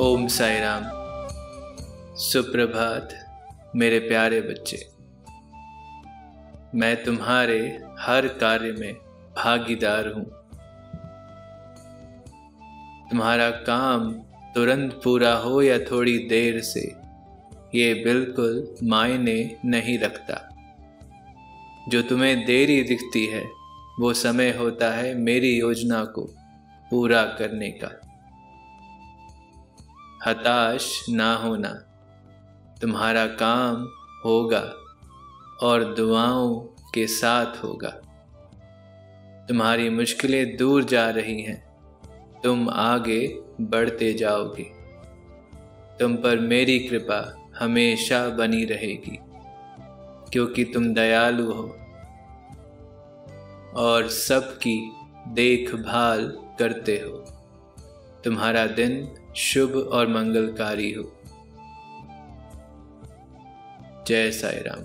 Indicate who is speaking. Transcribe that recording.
Speaker 1: ओम साई राम सुप्रभात, मेरे प्यारे बच्चे। मैं तुम्हारे हर कार्य में भागीदार हूँ। तुम्हारा काम तुरंत पूरा हो या थोड़ी देर से, ये बिल्कुल मायने नहीं रखता। जो तुम्हें देरी दिखती है, वो समय होता है मेरी योजना को पूरा करने का। हताश ना होना। तुम्हारा काम होगा और दुआओं के साथ होगा। तुम्हारी मुश्किलें दूर जा रही हैं। तुम आगे बढ़ते जाओगे। तुम पर मेरी कृपा हमेशा बनी रहेगी, क्योंकि तुम दयालु हो और सबकी देखभाल करते हो। तुम्हारा दिन शुभ और मंगलकारी हो। जय साई राम